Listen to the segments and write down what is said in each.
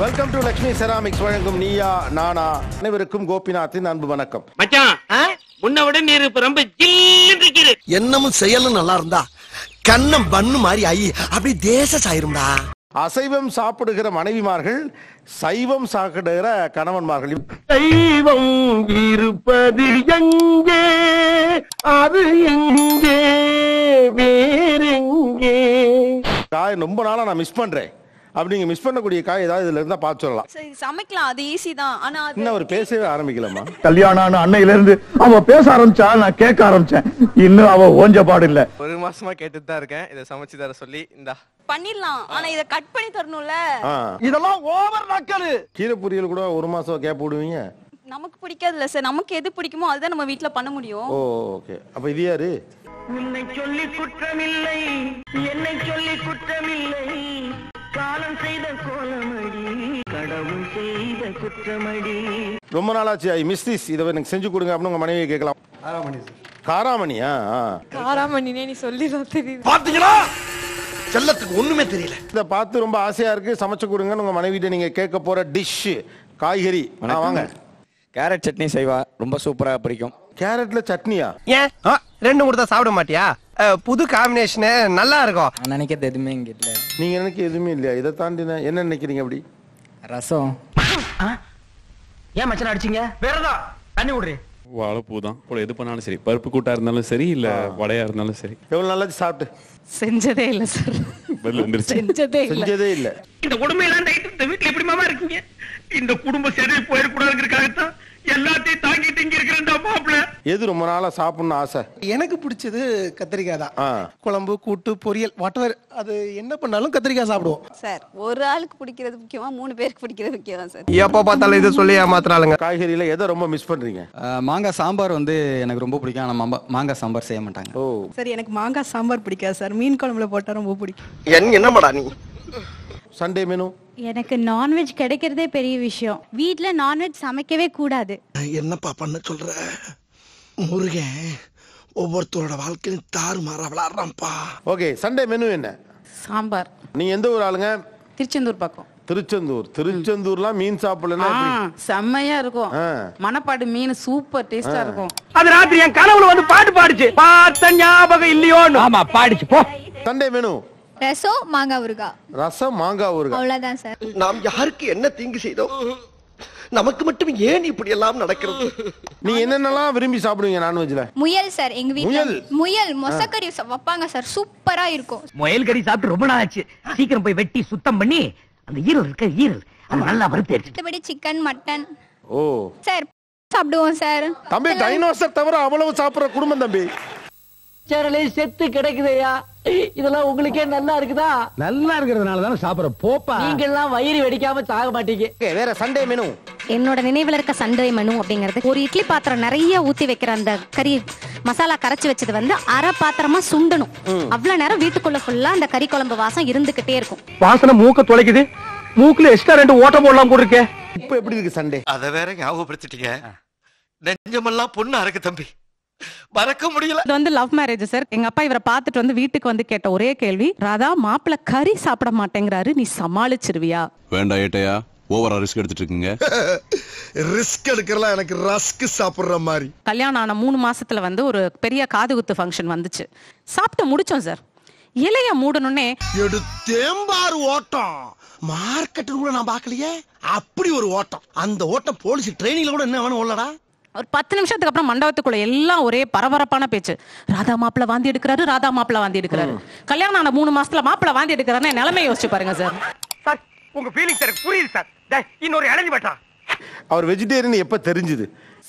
Welcome to Lakshmi ceramics வழங்கும் நீயா நானா அனைவருக்கும் கோபிநாத்தின் அன்பு வணக்கம். மச்சான் முன்ன விட நீர் இப்ப ரொம்ப ஜில்லுன்னு எண்ணமும் செயலும் நல்லா இருந்தா கண்ணம் பண்ணு மாதிரி ஐ அப்படி தேச சாயிரும்டா. அசைவம் சாப்பிடுகிற மனைவிமார்கள் சைவம் சாப்பிடுகிற கணவன்மார்கள். தெய்வம் இருப்பது எங்கே அது எங்கே வேறெங்கே? ரொம்ப நாளா நான் மிஸ் பண்றேன். அப்படி நீங்க மிஸ் பண்ணக்கூடிய காய் ஏதாவது இதுல இருந்தா பார்த்து சொல்லலாம். சரி சமைக்கலாம். அது ஈஸி தான். ஆனா அது இன்னும் அவர் பேசவே ஆரம்பிக்கலாமா கல்யாணம் ஆன அன்னையில இருந்து அவ பேச ஆரம்பிச்சா நான் கேட்க ஆரம்பிச்சேன். இன்னும் அவ ஓஞ்ச பாடு இல்ல. ஒரு மாசமா கேட்டுட்டு தான் இருக்கேன். இதை சமைச்சு தர சொல்லி இந்தா. பண்ணிடலாம். ஆனா இத கட் பண்ணி தரணும்ல. இதெல்லாம் ஓவர் நக்கலு. கீரை பொரியல் கூட ஒரு மாசம் கேப் விடுவீங்க நமக்கு பிடிக்காதுல்ல சார். நமக்கு எது பிடிக்குமோ அதுதான் நம்ம வீட்ல பண்ண முடியும். Oh okay. அப்ப இது யாரு? உன்னை சொல்லி குற்றமில்லை. என்னை சொல்லி குற்றமில்லை. காலம் செய்த கோலமடி கடவுள் செய்த குற்றமடி. ரொம்ப நாளாச்சு ஐ மிஸ் திஸ் இதை எனக்கு செஞ்சு கொடுங்க அப்படின்னு உங்க மனைவியை கேட்கலாம். காராமணியா? ஆ. காராமணினே நீ சொல்லிடும் தெரியுது. பாத்தீங்களா செல்லத்துக்கு ஒண்ணுமே தெரியல. இதை பார்த்து ரொம்ப ஆசையா இருக்கு. சமைச்சு கொடுங்கன்னு உங்க மனைவிட்ட நீங்க கேட்க போற டிஷ் காய்கறி. வாங்க. கேரட் சட்னி செய்வா. ரொம்ப சூப்பரா பிடிக்கும். கேரட்ல சட்னியா? ஏன்? ரெண்டு மூணு தான் சாப்பிட மாட்டியா? புது காம்பினேஷனு நல்லா இருக்கும். நான் நினைக்கிறது எதுவுமே இங்க இல்ல. நீங்க எனக்கு எதுவுமே இல்லையா? இதை தாண்டி நான் என்ன நினைக்கிறீங்க அப்படி? ரசம். ஏன் மச்சன் அடிச்சீங்க? வேறதான் தண்ணி விடுறே வாழைப்பூ தான் கூட எது பண்ணாலும் சரி. பருப்பு கூட்டா இருந்தாலும் சரி இல்ல வடையா இருந்தாலும் சரி. எவ்வளவு நல்லா சாப்பிட்டு? செஞ்சதே இல்ல சார் பதில் வந்துருச்சு. செஞ்சதே இல்ல. செஞ்சதே இல்ல. இந்த கொடுமையெல்லாம் நைட்டு இந்த வீட்டுல எப்படி மாமா இருக்கீங்க? இந்த குடும்ப சரி போயிடக்கூடாதுங்கிறதுக்காகத்தான் எல்லாத்தையும் தாங்கிட்டு இங்க இருக்கிற இந்த மாப்பிள்ள எது ரொம்ப நாளா சாப்பிடணும்னு ஆசை? எனக்கு பிடிச்சது கத்திரிக்காய் தான். குழம்பு கூட்டு பொரியல் வாட்டவர் அது என்ன பண்ணாலும் கத்திரிக்காய் சாப்பிடுவோம். சார் ஒரு ஆளுக்கு பிடிக்கிறது முக்கியமா மூணு பேருக்கு பிடிக்கிறது முக்கியம் சார். எப்போ பார்த்தாலும் இதை சொல்லி ஏமாத்துறாளுங்க. காய்கறியில எதை ரொம்ப மிஸ் பண்றீங்க? மாங்காய் சாம்பார் வந்து எனக்கு ரொம்ப பிடிக்கும். ஆனா மாம்பா- மாங்காய் சாம்பார் செய்ய மாட்டாங்க. ஓ. சார் எனக்கு மாங்காய் சாம்பார் பிடிக்காது சார். மீன் குழம்புல போட்டா ரொம்ப பிடிக்கும். என்ன என்னமாடா நீ? சண்டே மெனு எனக்கு நான்வெஜ் கிடைக்கிறதே பெரிய விஷயம். வீட்ல நான்வெஜ் சமைக்கவே கூடாது. என்னப்பா பண்ண சொல்ற? முருகன் ஒவ்வொருத்தரோட வாழ்க்கையும் தாறு மாற விளாடுறான்ப்பா. ஓகே சண்டே மெனு என்ன? சாம்பார். நீங்க எந்த ஊர் ஆளுங்க? திருச்செந்தூர் பக்கம். திருச்செந்தூர். திருச்செந்தூர்லாம் மீன் சாப்பிடலன்னா? செம்மையா இருக்கும். மணப்பாடு மீன் சூப்பர் டேஸ்டா இருக்கும். அது ராத்திரி என் கனவுல வந்து பாட்டு பாடுச்சு. பார்த்த ஞாபகம் இல்லையோன்னு. ஆமா பாடிச்சு போ. Sunday menu? ரசம் மாங்காய் ஊறுகாய். ரசம் மாங்காய் ஊறுகாய். அவ்வளவுதான் சார். நாம் யாருக்கு என்ன தீங்கு செய்தோம்? நமக்கு மட்டும் ஏன் இப்படி எல்லாம் நடக்கிறது? நீங்க என்னென்னலாம் விரும்பி சாப்பிடுவீங்க நான்வெஜ்ல? முயல் சார் எங்க முயல்? முயல் மொசக்கறி வைப்பாங்க சார் சூப்பரா இருக்கும். முயல் கறி சாப்பிட்டு ரொம்ப நாள் ஆச்சு சீக்கிரம் போய் வெட்டி சுத்தம் பண்ணி அந்த ஈரல் இருக்க ஈரல். அது நல்லா வறுத்து எடுத்து மற்றபடி சிக்கன் மட்டன் ஓ. சார் சாப்பிடுவோம் சார். தம்பி டைனோசர் தவிர அவ்வளவு சாப்பிடுற குடும்பம் தம்பி. சேரலே செத்து கிடைக்குதையா? இதெல்லாம் உங்களுக்கே நல்லா இருக்குதா? நல்லா இருக்கிறதுனால தானே சாப்பிடுற போப்பா. நீங்க எல்லாம் வயிறு வெடிக்காம சாக மாட்டீங்க. வேற சண்டே மெனு. என்னோட நினைவுல இருக்க சண்டே மெனு அப்படிங்கிறது ஒரு இட்லி பாத்திரம் நிறைய ஊத்தி வைக்கிற அந்த கறி மசாலா கரைச்சு வச்சது வந்து அரை பாத்திரமா சுண்டணும். அவ்வளவு நேரம் வீட்டுக்குள்ள ஃபுல்லா அந்த கறி குழம்பு வாசம் இருந்துகிட்டே இருக்கும். வாசனை மூக்க தொலைக்குது. மூக்குல எக்ஸ்ட்ரா ரெண்டு ஓட்ட போடலாம் கூட இருக்கே. இப்போ எப்படி இருக்கு சண்டே? அத வேற ஞாபகப்படுத்திட்டீங்க. நெஞ்சமெல்லாம் பொண்ணா இருக்கு தம்பி. மறக்க முடியல. இது வந்து லவ் மேரேஜ் சார் எங்க அப்பா இவரை பார்த்துட்டு வந்து வீட்டுக்கு வந்து கேட்ட ஒரே கேள்வி ராதா மாப்பிள்ள கறி சாப்பிட மாட்டேங்கிறாரு நீ சமாளிச்சிருவியா? வேண்டாம் ஏட்டையா ஓவரா ரிஸ்க் எடுத்துட்டு இருக்கீங்க. ரிஸ்க் எடுக்கிறலாம் எனக்கு ரஸ்க் சாப்பிடுற மாதிரி. கல்யாணம் ஆன மூணு மாசத்துல வந்து ஒரு பெரிய காது குத்து ஃபங்க்ஷன் வந்துச்சு. சாப்பிட்டு முடிச்சோம் சார் இலைய மூடணுன்னே எடுத்தேம்பாரு ஓட்டம். மார்க்கெட்டு கூட நான் பார்க்கலையே? அப்படி ஒரு ஓட்டம். அந்த ஓட்டம் போலீஸ் ட்ரைனிங்ல கூட என்ன வேணும் உள்ளடா ஒரு பத்து நிமிஷத்துக்கு அப்புறம் மண்டபத்துக்குள்ள எல்லாம் ஒரே பரபரப்பான பேச்சு. ராதா மாப்பிள்ள வாந்தி எடுக்கிறாரு ராதா மாப்பிள்ள வாந்தி எடுக்கிறாரு. கல்யாணம் ஆன மூணு மாசத்துல மாப்பிள்ள வாந்தி எடுக்கிறாருன்னு நிலைமை யோசிச்சு பாருங்க சார். சார் உங்க ஃபீலிங்ஸ் எனக்கு புரியுது சார். டேய், இன்னொரு இடைஞ்சு பட்டா. அவர் வெஜிடேரியன் எப்ப தெரிஞ்சுது?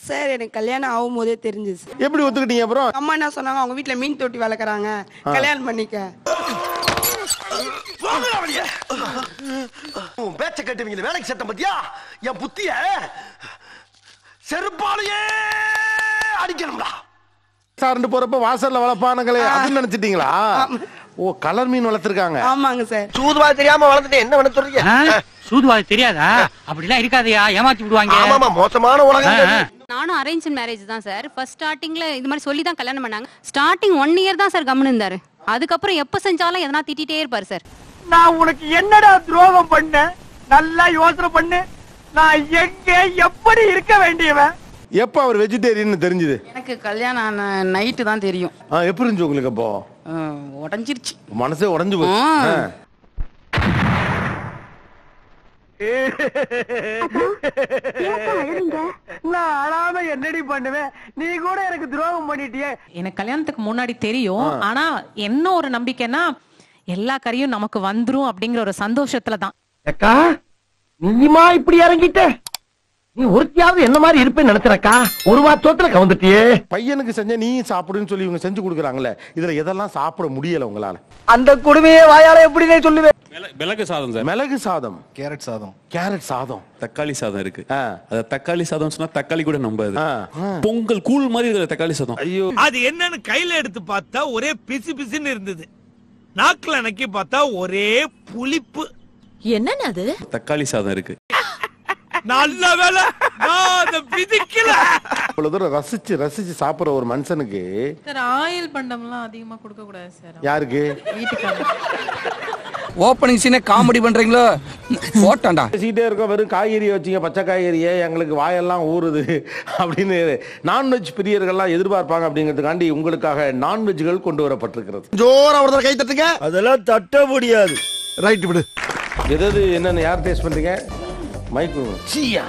சார் எனக்கு கல்யாணம் ஆகும் போதே தெரிஞ்சுது எப்படி ஒத்துக்கிட்டீங்க அப்புறம்? அம்மா என்ன சொன்னாங்க? அவங்க வீட்ல மீன் தொட்டி வளர்க்குறாங்க. கல்யாணம் பண்ணிக்க. உன் பேச்ச கட்டுவீங்க வேலைக்கு சட்டம் பத்தியா? என் புத்திய. செருப்பாலேயே அடிக்கணும்டா. சார்ந்து போறப்ப வாசல்ல வளர்ப்பானுங்களே அப்படின்னு நினைச்சிட்டீங்களா? ஓ கலர் மீன் வளர்த்திருக்காங்க. ஆமாங்க சார். சூதுவா தெரியாம வளர்ந்துட்டு என்ன பண்ண சொல்றீங்க? சூதுவாது தெரியாதா? அப்படிலாம் இருக்காதயா ஏமாத்தி விடுவாங்க. ஆமாமா மோசமான உலகம். நானும் அரேஞ்ச் மேரேஜ் தான் சார். ஃபர்ஸ்ட் ஸ்டார்டிங்ல இது மாதிரி சொல்லி தான் கல்யாணம் பண்ணாங்க. ஸ்டார்டிங் ஒன் இயர் தான் சார் கம்முன்னு இருந்தாரு. அதுக்கப்புறம் எப்ப செஞ்சாலும் எதனா திட்டிட்டே இருப்பாரு சார். நான் உனக்கு என்னடா துரோகம் பண்ண நல்லா யோசனை பண்ணு. நான் எங்க எப்படி இருக்க வேண்டியவன்? எப்ப அவர் வெஜிடேரியன் தெரிஞ்சது? எனக்கு கல்யாணம் ஆன நைட்டு தான் தெரியும். ஆ, எப்படி இருந்துச்சு உங்களுக்கு அப்போ? உடைஞ்சிருச்சு. மனசே உடைஞ்சு போச்சு. ஆ. ஆ. நான் அழாம என்னடி பண்ணுவேன்? நீ கூட எனக்கு துரோகம் பண்ணிட்டியே. எனக்கு கல்யாணத்துக்கு முன்னாடி தெரியும். ஆனா என்ன ஒரு நம்பிக்கைன்னா எல்லா கறியும் நமக்கு வந்துரும் அப்படிங்கிற ஒரு சந்தோஷத்துல தான். அக்கா நீயுமா இப்படி இறங்கிட்ட? நீ ஒருத்தியாவது என்ன மாதிரி இருப்பேன்னு நினைச்சறக்கா ஒரு வாரத்தோத்துல கவுந்துட்டியே. பையனுக்கு செஞ்ச நீ சாப்பிடுன்னு சொல்லி இவங்க செஞ்சு கொடுக்குறாங்களே இதுல எதெல்லாம் சாப்பிட முடியல உங்களால? அந்த குடுமையே வாயால எப்படினே சொல்லுவேன்? மிள- மிளகு சாதம் சார். மிளகு சாதம். கேரட் சாதம். கேரட் சாதம். தக்காளி சாதம் இருக்கு. அத தக்காளி சாதம் சொன்னா தக்காளி கூட நம்பாது. பொங்கல் கூழ் மாதிரி இருக்கிற தக்காளி சாதம். ஐயோ. அது என்னன்னு கையில எடுத்து பார்த்தா ஒரே பிசு பிசுன்னு இருந்தது. நாக்குல நக்கி பார்த்தா ஒரே புளிப்பு. என்னன்னு அது? தக்காளி சாதம் இருக்கு. நல்ல வேலை. இவ்வளவு தூரம் ரசிச்சு ரசிச்சு சாப்பிடுற ஒரு மனுஷனுக்கு சார் ஆயில் பண்டம்லாம் அதிகமா கொடுக்க கூடாது சார். யாருக்கு? ஓப்பனிங் சீனே காமெடி பண்றீங்களோ? போட்டான்டா. பேசிக்கிட்டே இருக்கோம் வெறும் காய்கறி வச்சீங்க பச்சை காய்கறியே எங்களுக்கு வாயெல்லாம் ஊறுது அப்படின்னு நான்வெஜ் பிரியர்கள்லாம் எதிர்பார்ப்பாங்க அப்படிங்கிறதுக்காண்டி உங்களுக்காக நான்வெஜ்கள் கொண்டு வரப்பட்டிருக்கிறது. ஜோரா ஒரு கை தட்டுங்க. அதெல்லாம் தட்ட முடியாது. ரைட் விடு. எதாவது என்னன்னு யார் டேஸ்ட் பண்றீங்க? மைக் சீயா.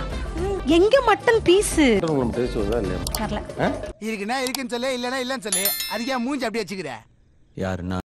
எங்க மட்டன் பீஸ் உங்களுக்கு டேஸ்ட் வருதா இல்லையா? வரல? இருக்குன்னா இருக்குன்னு சொல்லு இல்லன்னா இல்லன்னு சொல்லு. அதுக்கே மூஞ்சி அப்படியே வச்சுக்கிற. யாருன்னா?